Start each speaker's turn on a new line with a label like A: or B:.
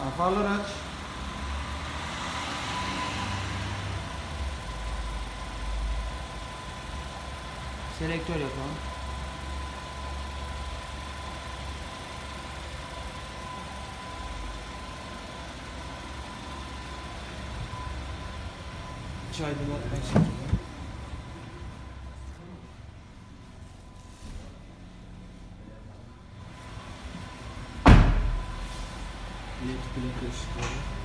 A: Ha, aç. Selektör yapalım. Çay duvar
B: Нет, лет, лет, лет,